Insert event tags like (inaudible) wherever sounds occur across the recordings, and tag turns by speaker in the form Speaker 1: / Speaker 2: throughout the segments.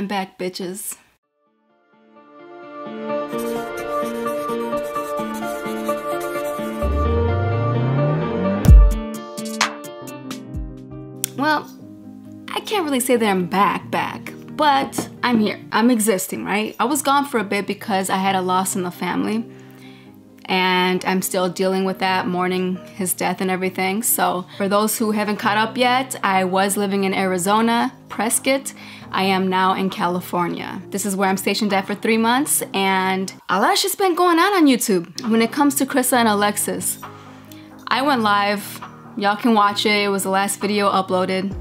Speaker 1: I'm back, bitches. Well, I can't really say that I'm back, back, but I'm here. I'm existing, right? I was gone for a bit because I had a loss in the family and I'm still dealing with that, mourning his death and everything. So, for those who haven't caught up yet, I was living in Arizona, Prescott. I am now in California. This is where I'm stationed at for three months, and a lot has been going on on YouTube. When it comes to Crissa and Alexis, I went live. Y'all can watch it. It was the last video uploaded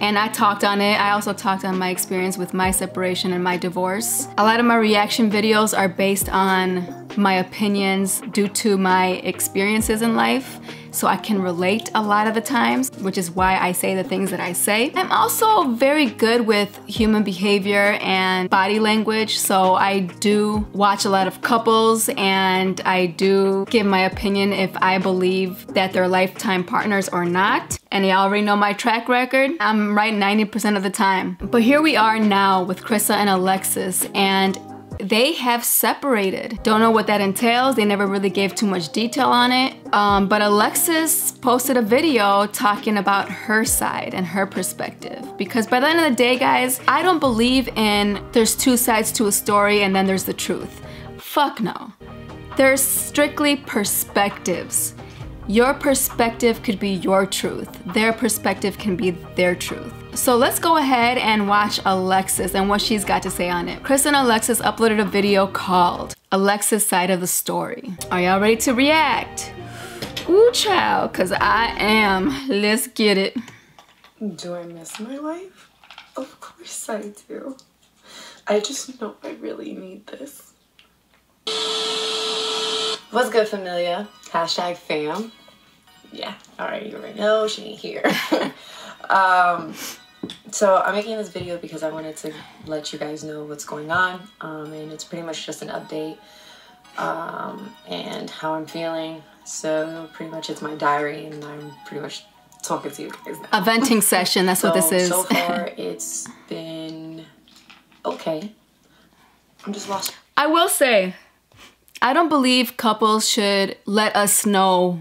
Speaker 1: and I talked on it. I also talked on my experience with my separation and my divorce. A lot of my reaction videos are based on my opinions due to my experiences in life so I can relate a lot of the times, which is why I say the things that I say. I'm also very good with human behavior and body language, so I do watch a lot of couples and I do give my opinion if I believe that they're lifetime partners or not. And y'all already know my track record. I'm right 90% of the time. But here we are now with Crissa and Alexis, and they have separated. Don't know what that entails. They never really gave too much detail on it. Um, but Alexis posted a video talking about her side and her perspective. Because by the end of the day, guys, I don't believe in there's two sides to a story and then there's the truth. Fuck no. There's strictly perspectives. Your perspective could be your truth. Their perspective can be their truth. So let's go ahead and watch Alexis and what she's got to say on it. Crissa and Alexis uploaded a video called Alexis' Side of the Story. Are y'all ready to react? Ooh, child, cause I am. Let's get it.
Speaker 2: Do I miss my life? Of course I do. I just know I really need this. What's good, familia? Hashtag fam. Yeah, alright, you already know she ain't here. (laughs) um, so I'm making this video because I wanted to let you guys know what's going on um, and it's pretty much just an update um, and how I'm feeling. So pretty much it's my diary and I'm pretty much talking to you guys now.
Speaker 1: A venting session, that's
Speaker 2: so,
Speaker 1: what this is.
Speaker 2: So far (laughs) it's been okay. I'm just lost.
Speaker 1: I will say, I don't believe couples should let us know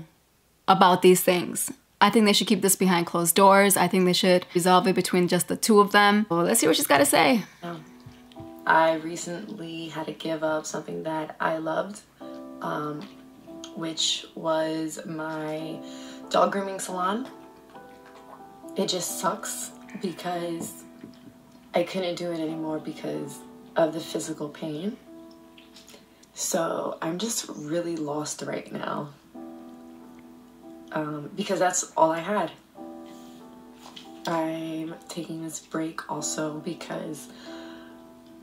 Speaker 1: about these things. I think they should keep this behind closed doors. I think they should resolve it between just the two of them. Well, let's see what she's got to say.
Speaker 2: I recently had to give up something that I loved, um, which was my dog grooming salon. It just sucks because I couldn't do it anymore because of the physical pain. So I'm just really lost right now um, because that's all I had. I'm taking this break also because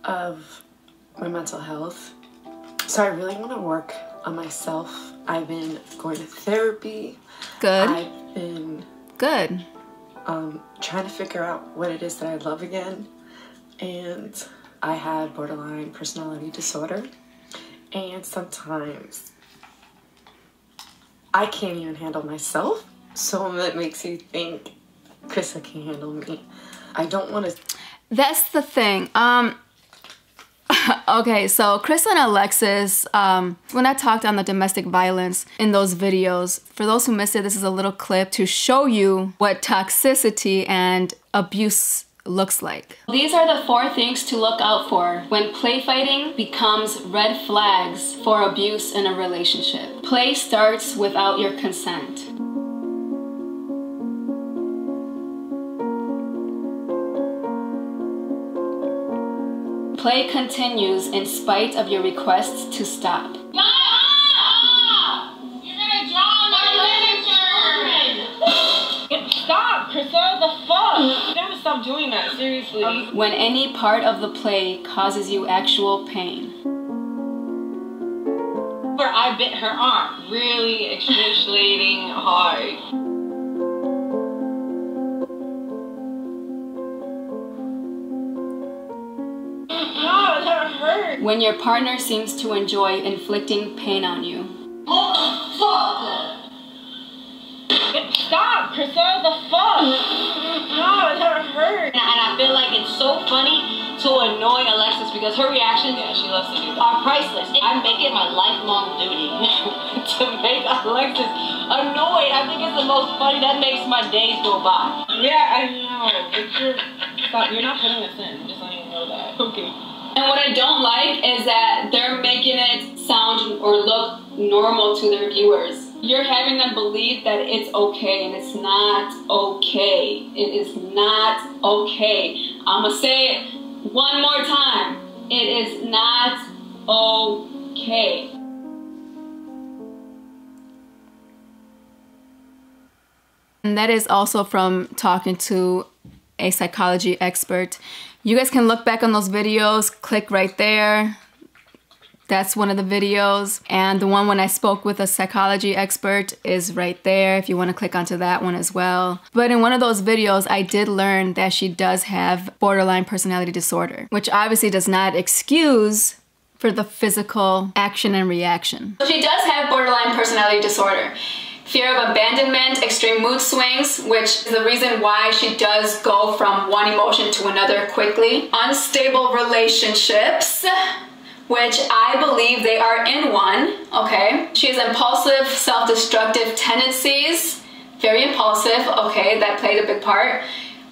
Speaker 2: of my mental health. So I really want to work on myself. I've been going to therapy.
Speaker 1: Good.
Speaker 2: I've been
Speaker 1: good.
Speaker 2: Um, trying to figure out what it is that I love again. And I have borderline personality disorder. And sometimes I can't even handle myself. So that makes you think Crissa can handle me. I don't want to.
Speaker 1: That's the thing. Um, (laughs) okay, so Crissa and Alexis, um, when I talked on the domestic violence in those videos, for those who missed it, this is a little clip to show you what toxicity and abuse looks like. These are the four things to look out for when play fighting becomes red flags for abuse in a relationship. Play starts without your consent. Play continues in spite of your requests to stop.
Speaker 3: Stop, Crissa, the fuck? Never stop doing that, seriously.
Speaker 1: Um, when any part of the play causes you actual pain.
Speaker 3: Where I bit her arm, really excruciating (laughs) hard. No, that hurt.
Speaker 1: When your partner seems to enjoy inflicting pain on you.
Speaker 3: Fuck! Stop, Crissa, the fuck? No, it hurt. And I feel like it's so funny to annoy Alexis because her reactions yeah, she loves to do that. are priceless. I make it my lifelong duty (laughs) to make Alexis annoyed. I think it's the most funny. That makes my days go by.
Speaker 2: Yeah, I know. But you're, stop, you're not putting this in. Just letting you know that.
Speaker 3: Okay.
Speaker 1: And what I don't like is that they're making it sound or look normal to their viewers. You're having them believe that it's okay, and it's not okay. It is not okay. I'm gonna say it one more time. It is not okay. And that is also from talking to a psychology expert. You guys can look back on those videos, click right there. That's one of the videos. And the one when I spoke with a psychology expert is right there if you want to click onto that one as well. But in one of those videos, I did learn that she does have borderline personality disorder, which obviously does not excuse for the physical action and reaction. She does have borderline personality disorder fear of abandonment, extreme mood swings, which is the reason why she does go from one emotion to another quickly, unstable relationships, which I believe they are in one, okay? She has impulsive, self-destructive tendencies, very impulsive, okay, that played a big part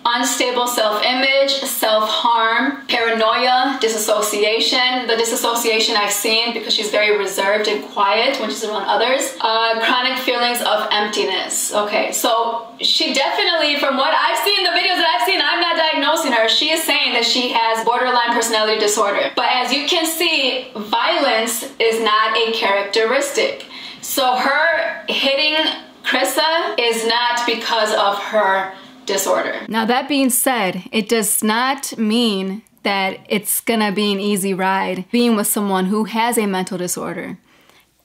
Speaker 1: unstable self-image, self-harm, paranoia, disassociation. The disassociation I've seen because she's very reserved and quiet when she's around others. Uh, chronic feelings of emptiness. Okay, so she definitely, from what I've seen, the videos that I've seen, I'm not diagnosing her. She is saying that she has borderline personality disorder. But as you can see, violence is not a characteristic. So her hitting Crissa is not because of her disorder. Now, that being said, it does not mean that it's gonna be an easy ride being with someone who has a mental disorder.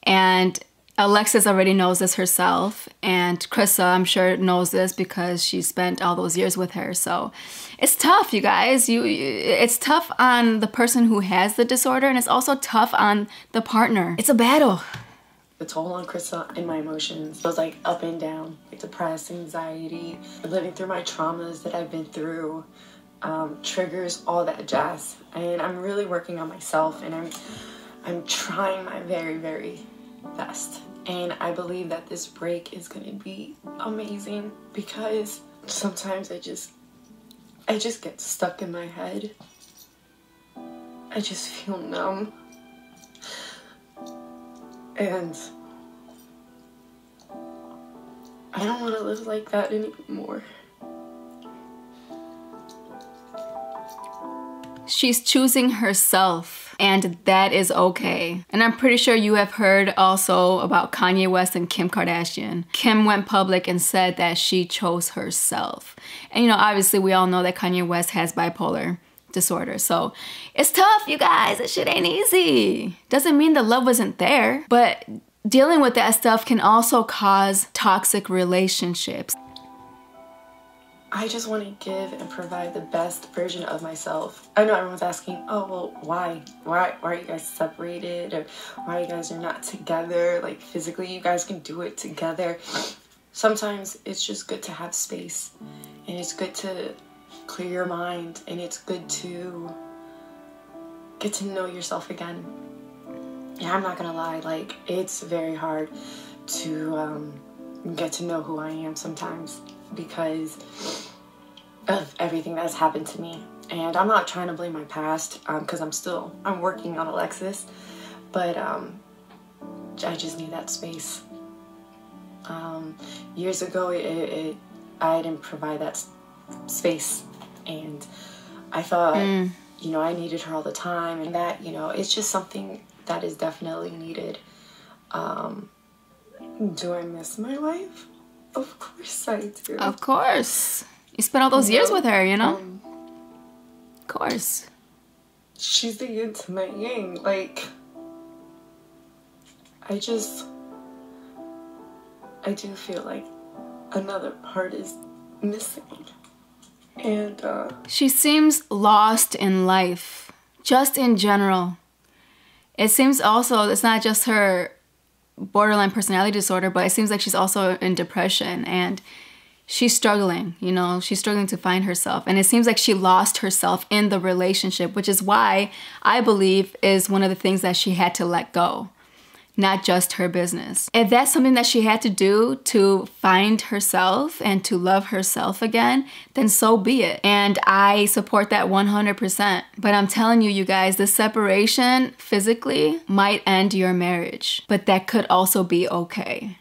Speaker 1: And Alexis already knows this herself, and Crissa, I'm sure, knows this because she spent all those years with her. So it's tough, you guys. You, it's tough on the person who has the disorder, and it's also tough on the partner. It's a battle
Speaker 2: the toll on Crissa and my emotions. It was like up and down, like depressed, anxiety, living through my traumas that I've been through, um, triggers, all that jazz. And I'm really working on myself and I'm, I'm trying my very, very best. And I believe that this break is gonna be amazing because sometimes I just, I just get stuck in my head. I just feel numb. And I don't want to live like that anymore.
Speaker 1: She's choosing herself, and that is okay. And I'm pretty sure you have heard also about Kanye West and Kim Kardashian. Kim went public and said that she chose herself. And you know, obviously, we all know that Kanye West has bipolar disorder. So it's tough, you guys. It shit ain't easy. Doesn't mean the love wasn't there, but dealing with that stuff can also cause toxic relationships.
Speaker 2: I just want to give and provide the best version of myself. I know everyone's asking, oh, well, why? Why, why are you guys separated? Or why you guys are not together? Like, physically, you guys can do it together. Sometimes it's just good to have space. And it's good to clear your mind and it's good to get to know yourself again. Yeah, I'm not gonna lie, like it's very hard to um, get to know who I am sometimes because of everything that's happened to me. And I'm not trying to blame my past because um, I'm still, I'm working on Alexis, but um, I just need that space. Um, years ago, it, it, I didn't provide that space and I thought, mm. you know, I needed her all the time, and that, you know, it's just something that is definitely needed. Um, do I miss my life? Of course I do.
Speaker 1: Of course. You spent all those years with her, you know? Um, of course.
Speaker 2: She's the yin to my yang. Like, I just, I do feel like another part is missing. And uh,
Speaker 1: she seems lost in life, just in general. It seems also it's not just her borderline personality disorder, but it seems like she's also in depression and she's struggling, you know, she's struggling to find herself. And it seems like she lost herself in the relationship, which is why I believe is one of the things that she had to let go not just her business. If that's something that she had to do to find herself and to love herself again, then so be it. And I support that 100%. But I'm telling you, you guys, the separation physically might end your marriage, but that could also be okay.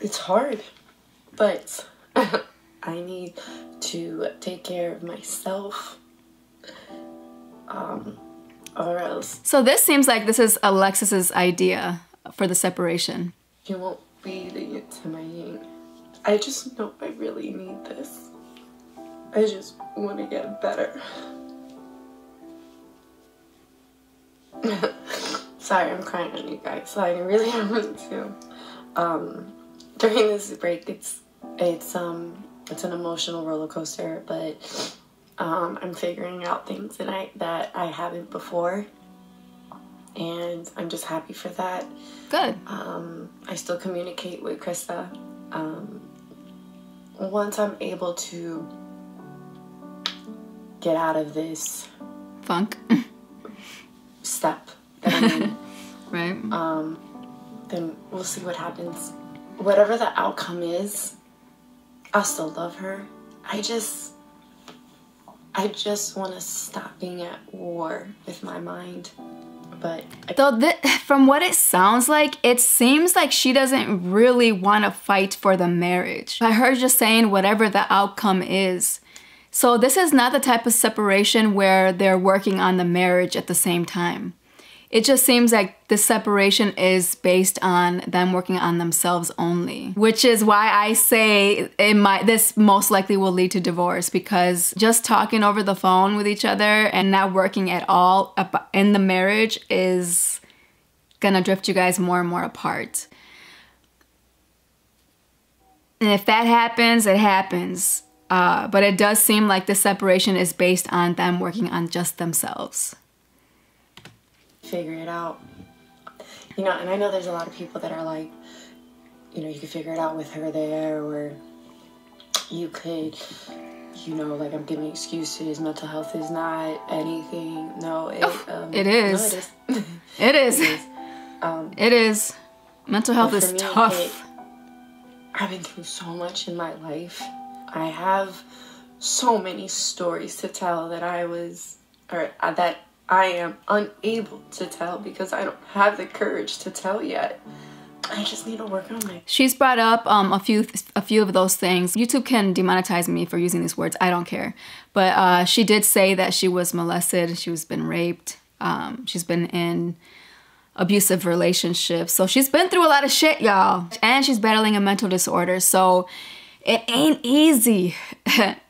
Speaker 2: It's hard, but (laughs) I need to take care of myself. Um, or else
Speaker 1: So this seems like this is Alexis's idea for the separation.
Speaker 2: you won't be the to my I just know I really need this. I just want to get better. (laughs) Sorry, I'm crying on you guys. Like, I really (laughs) am to. Um, during this break, it's it's um it's an emotional roller coaster, but um, I'm figuring out things that I that I haven't before, and I'm just happy for that.
Speaker 1: Good.
Speaker 2: Um, I still communicate with Crissa. Um, once I'm able to get out of this
Speaker 1: Funk.
Speaker 2: step that I'm in, (laughs)
Speaker 1: right?
Speaker 2: um, then we'll see what happens. Whatever the outcome is, I'll still love her. I just, I just want to stop being at war with my mind. But
Speaker 1: th- from what it sounds like, it seems like she doesn't really want to fight for the marriage. I heard just saying whatever the outcome is. So this is not the type of separation where they're working on the marriage at the same time. It just seems like the separation is based on them working on themselves only, which is why I say it might this most likely will lead to divorce because just talking over the phone with each other and not working at all in the marriage is gonna drift you guys more and more apart. And if that happens, it happens. Uh, but it does seem like the separation is based on them working on just themselves.
Speaker 2: Figure it out. You know, and I know there's a lot of people that are like, you know, you could figure it out with her there, or you could, you know, like I'm giving excuses. Mental health is not anything. No, it, um,
Speaker 1: it is.
Speaker 2: No, it is. (laughs)
Speaker 1: It is.
Speaker 2: It is. Um,
Speaker 1: It is. Mental health is
Speaker 2: me,
Speaker 1: tough.
Speaker 2: it- I've been through so much in my life. I have so many stories to tell that I was, or uh, that I am unable to tell because I don't have the courage to tell yet. I just need to work on my.
Speaker 1: She's brought up um, a few a few of those things. YouTube can demonetize me for using these words. I don't care. But uh, she did say that she was molested. She was been raped. Um, she's been in abusive relationships. So she's been through a lot of shit, y'all. And she's battling a mental disorder. So it ain't easy. (laughs)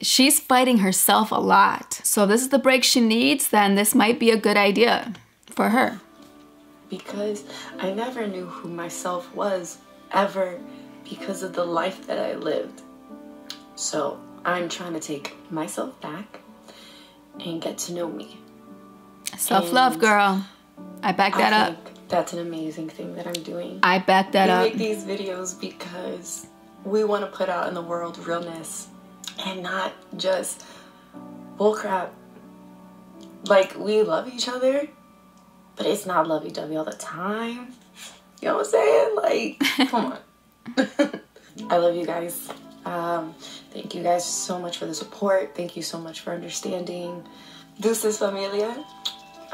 Speaker 1: she's fighting herself a lot. So if this is the break she needs, then this might be a good idea for her.
Speaker 2: because I never knew who myself was ever because of the life that I lived. So I'm trying to take myself back and get to know me.
Speaker 1: Self love,
Speaker 2: And
Speaker 1: girl. I back that
Speaker 2: I
Speaker 1: up.
Speaker 2: that's an amazing thing that I'm doing.
Speaker 1: I back that
Speaker 2: we
Speaker 1: up.
Speaker 2: make these videos because we want to put out in the world realness and not just bullcrap. Like we love each other, but it's not lovey dovey all the time. You know what I'm saying? Like, (laughs) come on. (laughs) I love you guys. Um, thank you guys so much for the support. Thank you so much for understanding. Deuces familia.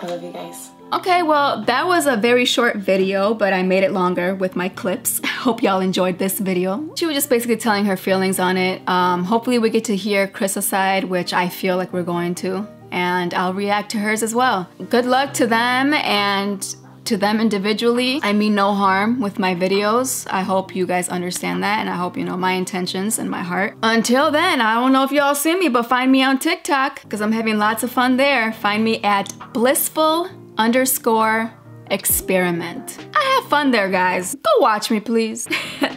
Speaker 2: I love you guys.
Speaker 1: Okay, well, that was a very short video, but I made it longer with my clips. (laughs) Hope y'all enjoyed this video. She was just basically telling her feelings on it. Um, hopefully we get to hear Crissa's side, which I feel like we're going to, and I'll react to hers as well. Good luck to them and to them individually. I mean no harm with my videos. I hope you guys understand that and I hope you know my intentions and my heart. Until then, I don't know if y'all see me, but find me on TikTok because I'm having lots of fun there. Find me at blissful underscore experiment. I have fun there, guys. Go watch me, please. (laughs) All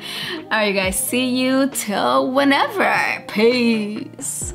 Speaker 1: right, you guys, see you till whenever. Peace.